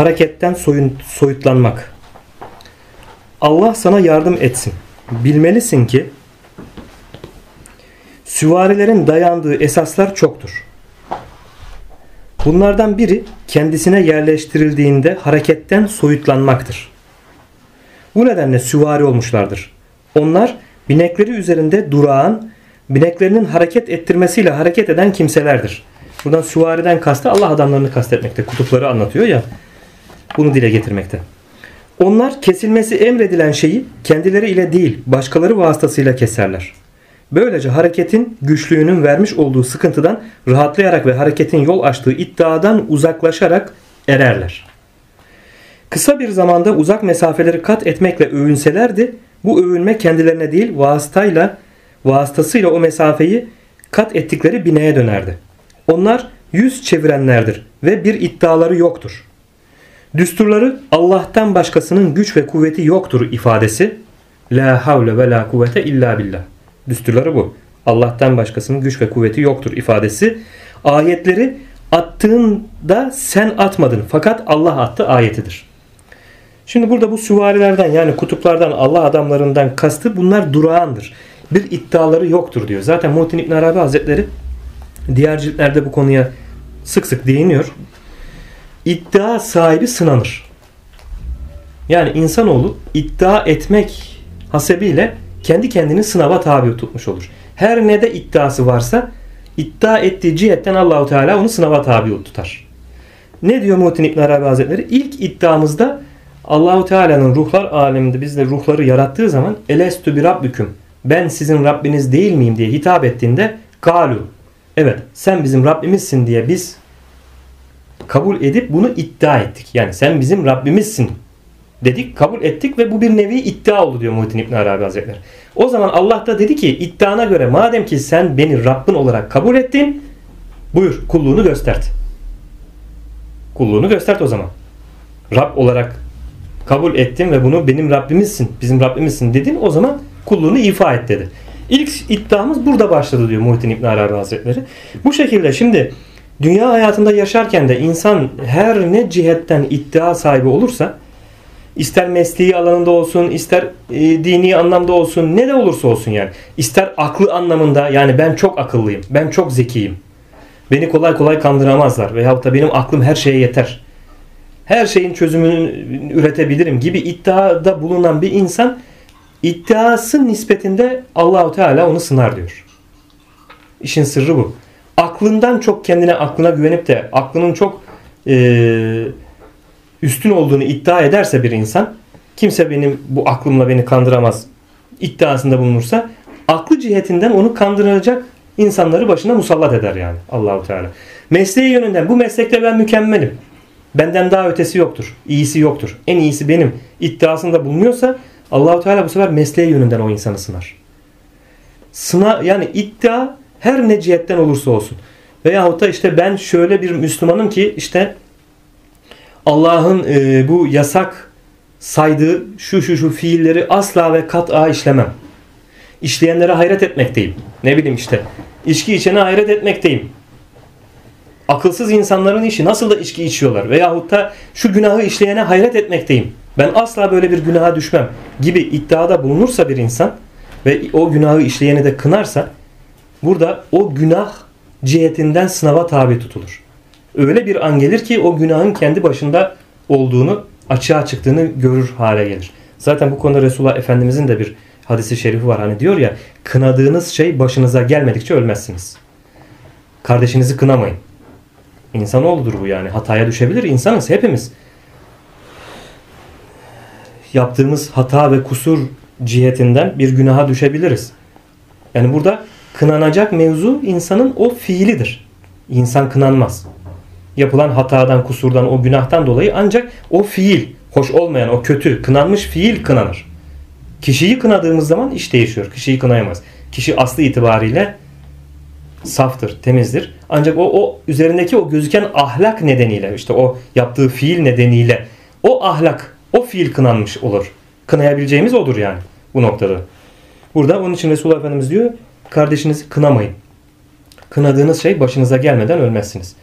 hareketten soyun, soyutlanmak. Allah sana yardım etsin. Bilmelisin ki süvarilerin dayandığı esaslar çoktur. Bunlardan biri kendisine yerleştirildiğinde hareketten soyutlanmaktır. Bu nedenle süvari olmuşlardır. Onlar binekleri üzerinde durağan, bineklerinin hareket ettirmesiyle hareket eden kimselerdir. Buradan süvariden kastı Allah adamlarını kastetmekte. Kutupları anlatıyor ya. Bunu dile getirmekte. Onlar kesilmesi emredilen şeyi kendileri ile değil başkaları vasıtasıyla keserler. Böylece hareketin güçlüğünün vermiş olduğu sıkıntıdan rahatlayarak ve hareketin yol açtığı iddiadan uzaklaşarak ererler. Kısa bir zamanda uzak mesafeleri kat etmekle övünselerdi bu övünme kendilerine değil vasıtayla vasıtasıyla o mesafeyi kat ettikleri bineye dönerdi. Onlar yüz çevirenlerdir ve bir iddiaları yoktur. Düsturları Allah'tan başkasının güç ve kuvveti yoktur ifadesi. La havle ve la kuvvete illa billah. Düsturları bu. Allah'tan başkasının güç ve kuvveti yoktur ifadesi. Ayetleri attığında sen atmadın fakat Allah attı ayetidir. Şimdi burada bu süvarilerden yani kutuplardan Allah adamlarından kastı bunlar durağandır. Bir iddiaları yoktur diyor. Zaten Muhittin İbn Arabi Hazretleri diğer ciltlerde bu konuya sık sık değiniyor. İddia sahibi sınanır. Yani insanoğlu iddia etmek hasebiyle kendi kendini sınava tabi tutmuş olur. Her ne de iddiası varsa iddia ettiği cihetten Allahu Teala onu sınava tabi tutar. Ne diyor Muhittin İbn Arabi Hazretleri? İlk iddiamızda Allahu Teala'nın ruhlar aleminde bizde ruhları yarattığı zaman elestü bir rabbüküm ben sizin Rabbiniz değil miyim diye hitap ettiğinde galu evet sen bizim Rabbimizsin diye biz kabul edip bunu iddia ettik. Yani sen bizim Rabbimizsin dedik, kabul ettik ve bu bir nevi iddia oldu diyor Muhittin İbn Arabi Hazretleri. O zaman Allah da dedi ki iddiana göre madem ki sen beni Rabbin olarak kabul ettin buyur kulluğunu göstert. Kulluğunu göstert o zaman. Rab olarak kabul ettin ve bunu benim Rabbimizsin, bizim Rabbimizsin dedin o zaman kulluğunu ifa et dedi. İlk iddiamız burada başladı diyor Muhittin İbn Arabi Hazretleri. Bu şekilde şimdi dünya hayatında yaşarken de insan her ne cihetten iddia sahibi olursa ister mesleği alanında olsun ister e, dini anlamda olsun ne de olursa olsun yani ister aklı anlamında yani ben çok akıllıyım ben çok zekiyim beni kolay kolay kandıramazlar veyahut da benim aklım her şeye yeter her şeyin çözümünü üretebilirim gibi iddiada bulunan bir insan iddiası nispetinde Allahu Teala onu sınar diyor. İşin sırrı bu. Aklından çok kendine aklına güvenip de aklının çok e, üstün olduğunu iddia ederse bir insan kimse benim bu aklımla beni kandıramaz iddiasında bulunursa aklı cihetinden onu kandıracak insanları başına musallat eder yani Allahu Teala. Mesleği yönünden bu meslekte ben mükemmelim. Benden daha ötesi yoktur. İyisi yoktur. En iyisi benim iddiasında bulunuyorsa Allahu Teala bu sefer mesleği yönünden o insanı sınar. Sına yani iddia her ne cihetten olursa olsun. Veyahut da işte ben şöyle bir Müslümanım ki işte Allah'ın e, bu yasak saydığı şu şu şu fiilleri asla ve kat'a işlemem. İşleyenlere hayret etmekteyim. Ne bileyim işte içki içene hayret etmekteyim. Akılsız insanların işi nasıl da içki içiyorlar veyahut da şu günahı işleyene hayret etmekteyim. Ben asla böyle bir günaha düşmem gibi iddiada bulunursa bir insan ve o günahı işleyeni de kınarsa burada o günah cihetinden sınava tabi tutulur. Öyle bir an gelir ki o günahın kendi başında olduğunu açığa çıktığını görür hale gelir. Zaten bu konuda Resulullah Efendimizin de bir hadisi şerifi var. Hani diyor ya kınadığınız şey başınıza gelmedikçe ölmezsiniz. Kardeşinizi kınamayın. İnsanoğludur bu yani. Hataya düşebilir. İnsanız hepimiz. Yaptığımız hata ve kusur cihetinden bir günaha düşebiliriz. Yani burada kınanacak mevzu insanın o fiilidir. İnsan kınanmaz. Yapılan hatadan, kusurdan, o günahtan dolayı ancak o fiil, hoş olmayan, o kötü, kınanmış fiil kınanır. Kişiyi kınadığımız zaman iş değişiyor. Kişiyi kınayamaz. Kişi aslı itibariyle saftır, temizdir. Ancak o, o üzerindeki o gözüken ahlak nedeniyle işte o yaptığı fiil nedeniyle o ahlak, o fiil kınanmış olur. Kınayabileceğimiz odur yani bu noktada. Burada onun için Resulullah Efendimiz diyor kardeşinizi kınamayın. Kınadığınız şey başınıza gelmeden ölmezsiniz.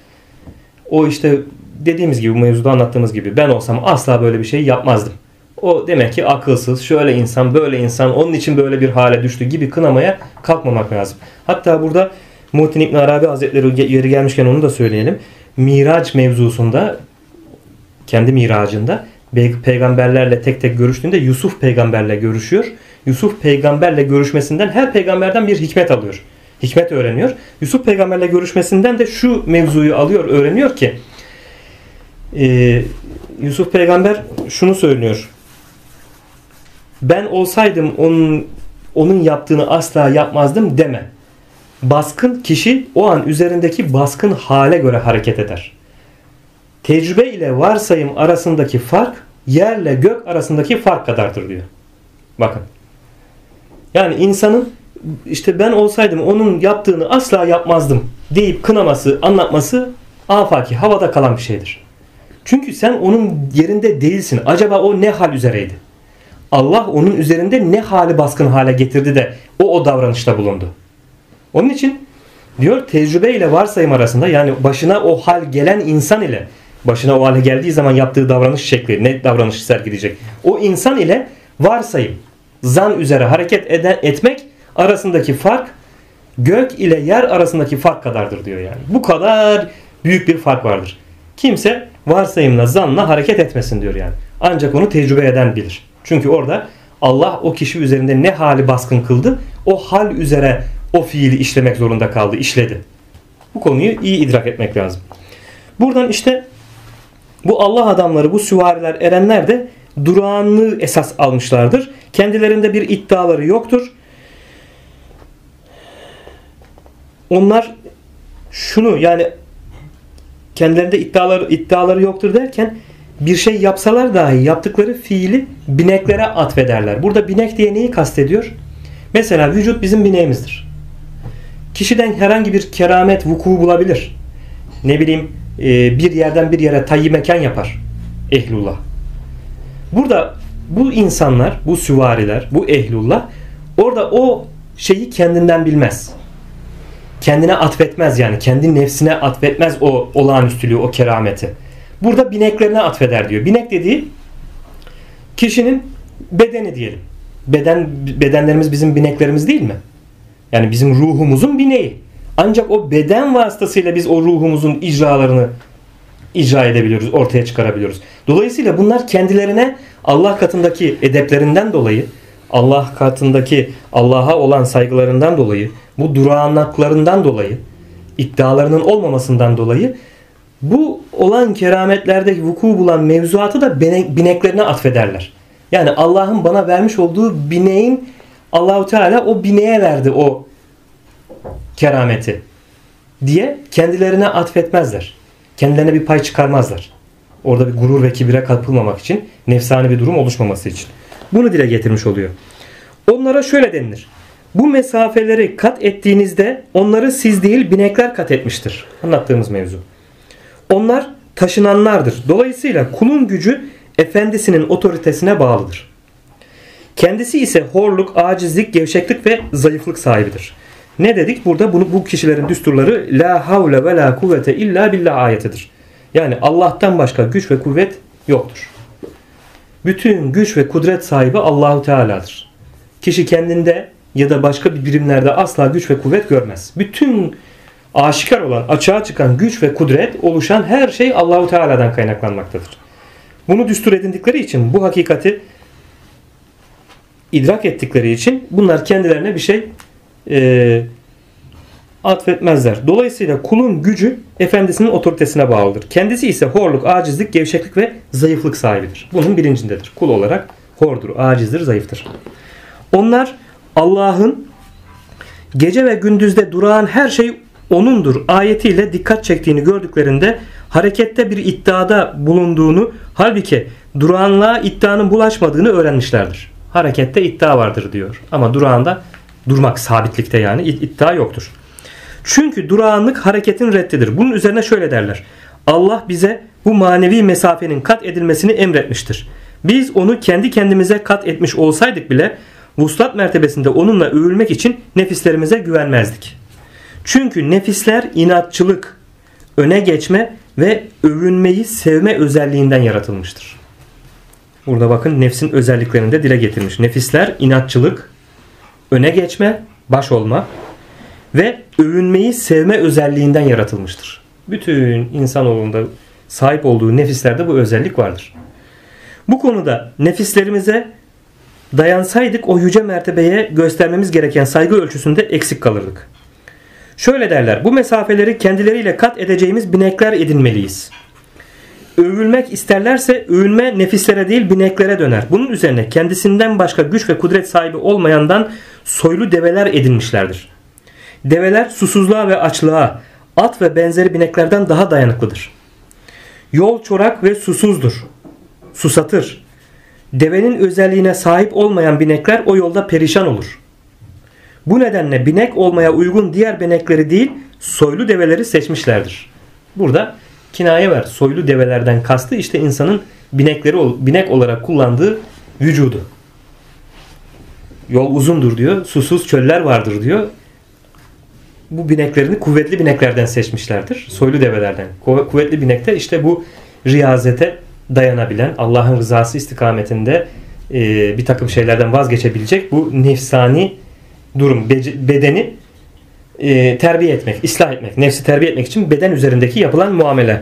O işte dediğimiz gibi bu mevzuda anlattığımız gibi ben olsam asla böyle bir şey yapmazdım. O demek ki akılsız, şöyle insan, böyle insan, onun için böyle bir hale düştü gibi kınamaya kalkmamak lazım. Hatta burada Muhittin İbn Arabi Hazretleri yeri gelmişken onu da söyleyelim. Miraç mevzusunda kendi miracında peygamberlerle tek tek görüştüğünde Yusuf peygamberle görüşüyor. Yusuf peygamberle görüşmesinden her peygamberden bir hikmet alıyor. Hikmet öğreniyor. Yusuf peygamberle görüşmesinden de şu mevzuyu alıyor, öğreniyor ki e, Yusuf peygamber şunu söylüyor. Ben olsaydım onun onun yaptığını asla yapmazdım deme. Baskın kişi o an üzerindeki baskın hale göre hareket eder. Tecrübe ile varsayım arasındaki fark yerle gök arasındaki fark kadardır diyor. Bakın. Yani insanın işte ben olsaydım onun yaptığını asla yapmazdım deyip kınaması, anlatması afaki, havada kalan bir şeydir. Çünkü sen onun yerinde değilsin. Acaba o ne hal üzereydi? Allah onun üzerinde ne hali baskın hale getirdi de o o davranışta bulundu. Onun için diyor tecrübe ile varsayım arasında yani başına o hal gelen insan ile başına o hale geldiği zaman yaptığı davranış şekli ne davranış sergileyecek. O insan ile varsayım zan üzere hareket eden, etmek arasındaki fark gök ile yer arasındaki fark kadardır diyor yani. Bu kadar büyük bir fark vardır. Kimse varsayımla zanla hareket etmesin diyor yani. Ancak onu tecrübe eden bilir. Çünkü orada Allah o kişi üzerinde ne hali baskın kıldı o hal üzere o fiili işlemek zorunda kaldı, işledi. Bu konuyu iyi idrak etmek lazım. Buradan işte bu Allah adamları, bu süvariler, erenler de durağanlığı esas almışlardır. Kendilerinde bir iddiaları yoktur. Onlar şunu yani kendilerinde iddiaları, iddiaları yoktur derken bir şey yapsalar dahi yaptıkları fiili bineklere atfederler. Burada binek diye neyi kastediyor? Mesela vücut bizim bineğimizdir. Kişiden herhangi bir keramet vuku bulabilir. Ne bileyim e, bir yerden bir yere tayyi mekan yapar. Ehlullah. Burada bu insanlar, bu süvariler, bu ehlullah orada o şeyi kendinden bilmez. Kendine atfetmez yani. Kendi nefsine atfetmez o olağanüstülüğü, o kerameti. Burada bineklerine atfeder diyor. Binek dediği kişinin bedeni diyelim. Beden bedenlerimiz bizim bineklerimiz değil mi? Yani bizim ruhumuzun bineği. Ancak o beden vasıtasıyla biz o ruhumuzun icralarını icra edebiliyoruz, ortaya çıkarabiliyoruz. Dolayısıyla bunlar kendilerine Allah katındaki edeplerinden dolayı, Allah katındaki Allah'a olan saygılarından dolayı, bu durağanlıklarından dolayı, iddialarının olmamasından dolayı bu olan kerametlerde vuku bulan mevzuatı da bineklerine atfederler. Yani Allah'ın bana vermiş olduğu bineğin Allahu Teala o bineğe verdi o kerameti diye kendilerine atfetmezler. Kendilerine bir pay çıkarmazlar. Orada bir gurur ve kibire kapılmamak için, nefsani bir durum oluşmaması için. Bunu dile getirmiş oluyor. Onlara şöyle denilir. Bu mesafeleri kat ettiğinizde onları siz değil binekler kat etmiştir. Anlattığımız mevzu. Onlar taşınanlardır. Dolayısıyla kulun gücü efendisinin otoritesine bağlıdır. Kendisi ise horluk, acizlik, gevşeklik ve zayıflık sahibidir. Ne dedik? Burada bunu bu kişilerin düsturları la havle ve la kuvvete illa billah ayetidir. Yani Allah'tan başka güç ve kuvvet yoktur. Bütün güç ve kudret sahibi Allahu Teala'dır. Kişi kendinde ya da başka bir birimlerde asla güç ve kuvvet görmez. Bütün aşikar olan, açığa çıkan güç ve kudret oluşan her şey Allahu Teala'dan kaynaklanmaktadır. Bunu düstur edindikleri için bu hakikati idrak ettikleri için bunlar kendilerine bir şey e, atfetmezler. Dolayısıyla kulun gücü efendisinin otoritesine bağlıdır. Kendisi ise horluk, acizlik, gevşeklik ve zayıflık sahibidir. Bunun bilincindedir. Kul olarak hordur, acizdir, zayıftır. Onlar Allah'ın gece ve gündüzde durağan her şey O'nundur ayetiyle dikkat çektiğini gördüklerinde harekette bir iddiada bulunduğunu halbuki durağanlığa iddianın bulaşmadığını öğrenmişlerdir. Harekette iddia vardır diyor ama durağında durmak sabitlikte yani iddia yoktur. Çünkü durağanlık hareketin reddidir. Bunun üzerine şöyle derler. Allah bize bu manevi mesafenin kat edilmesini emretmiştir. Biz onu kendi kendimize kat etmiş olsaydık bile vuslat mertebesinde onunla övülmek için nefislerimize güvenmezdik. Çünkü nefisler inatçılık, öne geçme ve övünmeyi sevme özelliğinden yaratılmıştır. Burada bakın nefsin özelliklerini de dile getirmiş. Nefisler inatçılık, öne geçme, baş olma ve övünmeyi sevme özelliğinden yaratılmıştır. Bütün insanoğlunda sahip olduğu nefislerde bu özellik vardır. Bu konuda nefislerimize dayansaydık o yüce mertebeye göstermemiz gereken saygı ölçüsünde eksik kalırdık. Şöyle derler, bu mesafeleri kendileriyle kat edeceğimiz binekler edinmeliyiz. Övülmek isterlerse övünme nefislere değil bineklere döner. Bunun üzerine kendisinden başka güç ve kudret sahibi olmayandan soylu develer edinmişlerdir. Develer susuzluğa ve açlığa, at ve benzeri bineklerden daha dayanıklıdır. Yol çorak ve susuzdur. Susatır. Devenin özelliğine sahip olmayan binekler o yolda perişan olur. Bu nedenle binek olmaya uygun diğer binekleri değil soylu develeri seçmişlerdir. Burada kinaye var. Soylu develerden kastı işte insanın binekleri binek olarak kullandığı vücudu. Yol uzundur diyor. Susuz çöller vardır diyor. Bu bineklerini kuvvetli bineklerden seçmişlerdir. Soylu develerden. Kuvvetli binekte işte bu riyazete dayanabilen, Allah'ın rızası istikametinde e, bir takım şeylerden vazgeçebilecek bu nefsani durum, bedeni e, terbiye etmek, ıslah etmek, nefsi terbiye etmek için beden üzerindeki yapılan muamele.